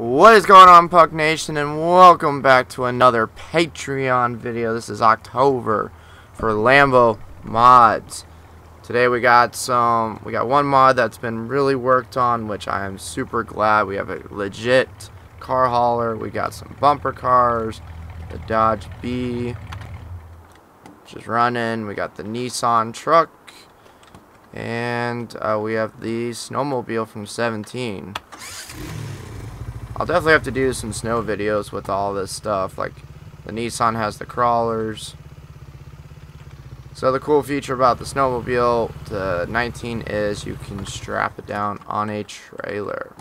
What is going on Puck Nation and welcome back to another Patreon video. This is October for Lambo mods. Today we got some we got one mod that's been really worked on which I am super glad. We have a legit car hauler. We got some bumper cars, the Dodge B which is running. We got the Nissan truck and uh, we have the snowmobile from 17. I'll definitely have to do some snow videos with all this stuff. Like, the Nissan has the crawlers. So the cool feature about the snowmobile, the 19, is you can strap it down on a trailer.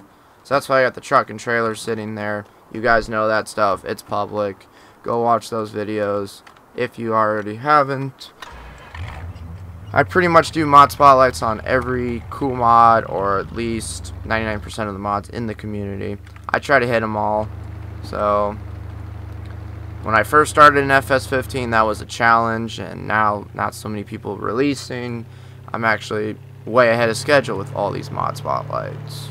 So that's why I got the truck and trailer sitting there. You guys know that stuff. It's public. Go watch those videos if you already haven't. I pretty much do mod spotlights on every cool mod or at least 99% of the mods in the community. I try to hit them all. So, when I first started in FS15, that was a challenge, and now not so many people releasing. I'm actually way ahead of schedule with all these mod spotlights.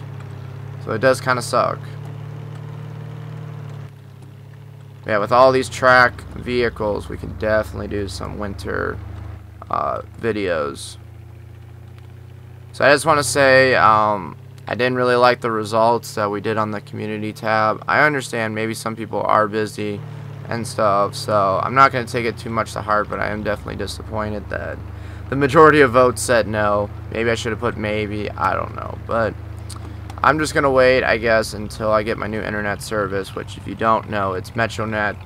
So it does kind of suck. Yeah, with all these track vehicles, we can definitely do some winter uh, videos. So I just want to say, um, I didn't really like the results that we did on the community tab. I understand maybe some people are busy and stuff, so I'm not going to take it too much to heart, but I am definitely disappointed that the majority of votes said no. Maybe I should have put maybe, I don't know, but I'm just going to wait, I guess, until I get my new internet service, which if you don't know, it's Metronet.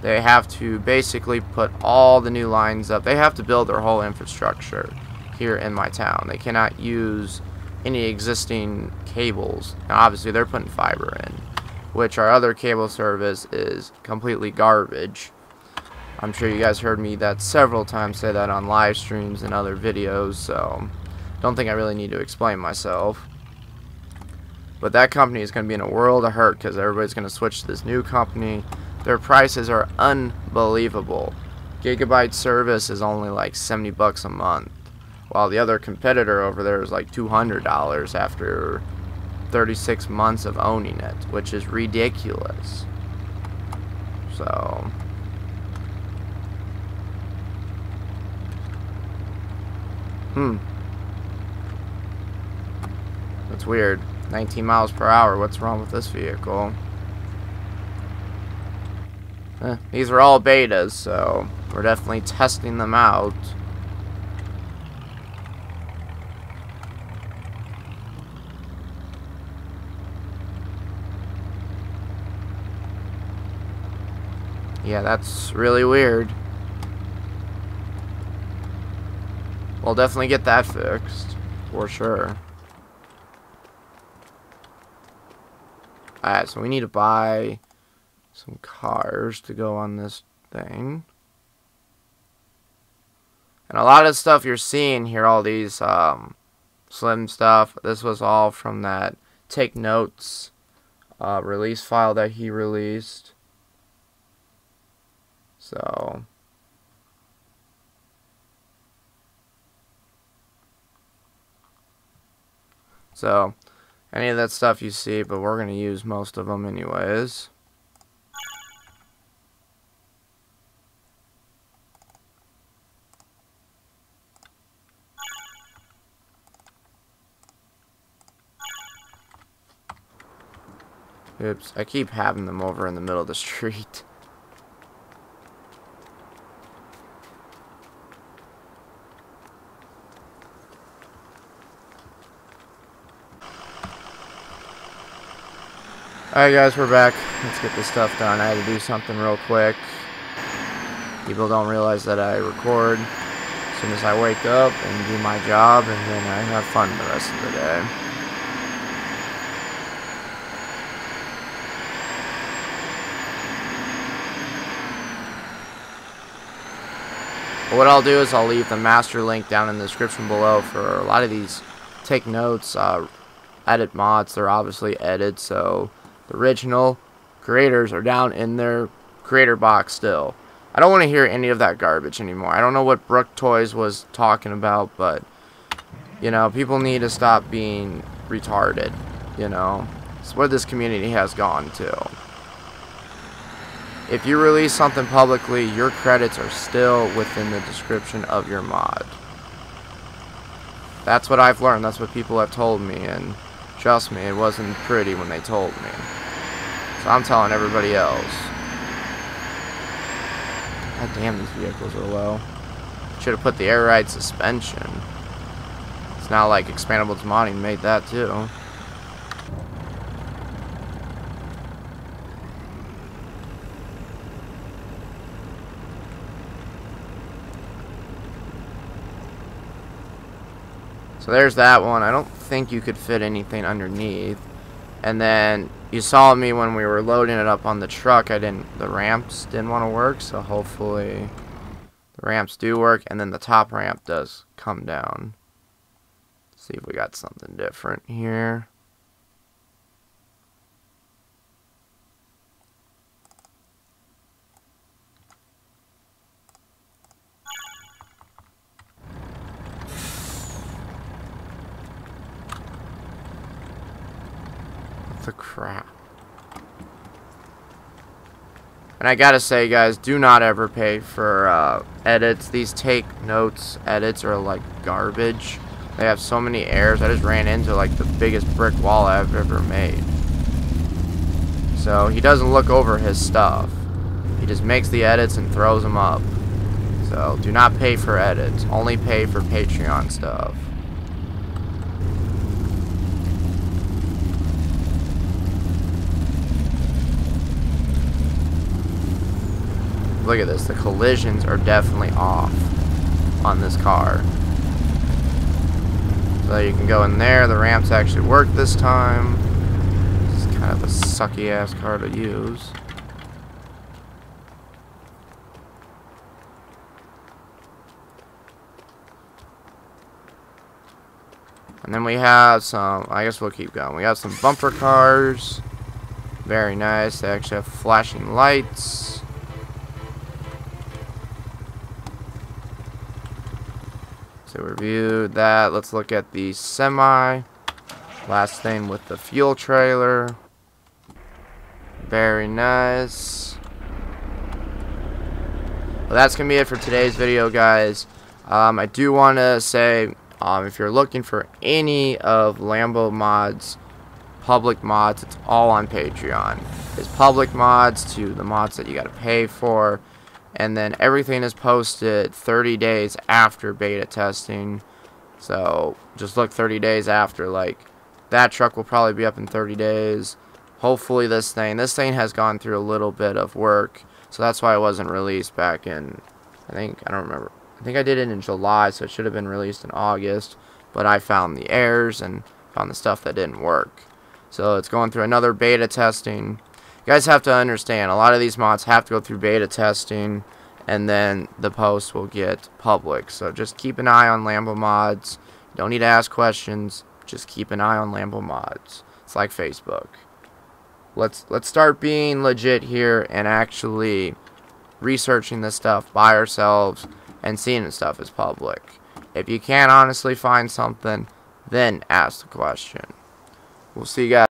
They have to basically put all the new lines up. They have to build their whole infrastructure here in my town. They cannot use any existing cables. Now, obviously, they're putting fiber in, which our other cable service is completely garbage. I'm sure you guys heard me that several times say that on live streams and other videos, so don't think I really need to explain myself. But that company is going to be in a world of hurt because everybody's going to switch to this new company. Their prices are unbelievable. Gigabyte service is only like 70 bucks a month while the other competitor over there is like $200 after 36 months of owning it, which is ridiculous. So, hmm. That's weird. 19 miles per hour. What's wrong with this vehicle? Eh, these are all betas, so we're definitely testing them out. Yeah, that's really weird. We'll definitely get that fixed. For sure. Alright, so we need to buy some cars to go on this thing. And a lot of stuff you're seeing here, all these um, slim stuff, this was all from that take notes uh, release file that he released. So So any of that stuff you see, but we're going to use most of them anyways. Oops, I keep having them over in the middle of the street. Alright guys, we're back. Let's get this stuff done. I had to do something real quick. People don't realize that I record as soon as I wake up and do my job and then I have fun the rest of the day. what I'll do is I'll leave the master link down in the description below for a lot of these take notes, uh, edit mods. They're obviously edited, so the original creators are down in their creator box still. I don't want to hear any of that garbage anymore. I don't know what Brook Toys was talking about, but, you know, people need to stop being retarded, you know. It's where this community has gone to. If you release something publicly, your credits are still within the description of your mod. That's what I've learned. That's what people have told me. And trust me, it wasn't pretty when they told me. So I'm telling everybody else. God damn, these vehicles are low. Should have put the air ride suspension. It's not like Expandables Modding made that too. So there's that one. I don't think you could fit anything underneath. And then you saw me when we were loading it up on the truck. I didn't, the ramps didn't want to work. So hopefully the ramps do work. And then the top ramp does come down. Let's see if we got something different here. The crap? And I gotta say, guys, do not ever pay for uh, edits. These take notes edits are like garbage. They have so many errors. I just ran into like the biggest brick wall I've ever made. So he doesn't look over his stuff. He just makes the edits and throws them up. So do not pay for edits. Only pay for Patreon stuff. Look at this. The collisions are definitely off on this car. So you can go in there. The ramps actually work this time. It's kind of a sucky ass car to use. And then we have some, I guess we'll keep going. We have some bumper cars. Very nice. They actually have flashing lights. So we reviewed that. Let's look at the semi. Last thing with the fuel trailer. Very nice. Well, that's going to be it for today's video, guys. Um, I do want to say, um, if you're looking for any of Lambo mods, public mods, it's all on Patreon. There's public mods to the mods that you got to pay for and then everything is posted 30 days after beta testing. So just look 30 days after like that truck will probably be up in 30 days. Hopefully this thing this thing has gone through a little bit of work. So that's why it wasn't released back in I think I don't remember. I think I did it in July so it should have been released in August. But I found the errors and found the stuff that didn't work. So it's going through another beta testing you guys have to understand, a lot of these mods have to go through beta testing, and then the post will get public. So just keep an eye on Lambo mods. You don't need to ask questions. Just keep an eye on Lambo mods. It's like Facebook. Let's let's start being legit here and actually researching this stuff by ourselves and seeing the stuff is public. If you can't honestly find something, then ask the question. We'll see you guys.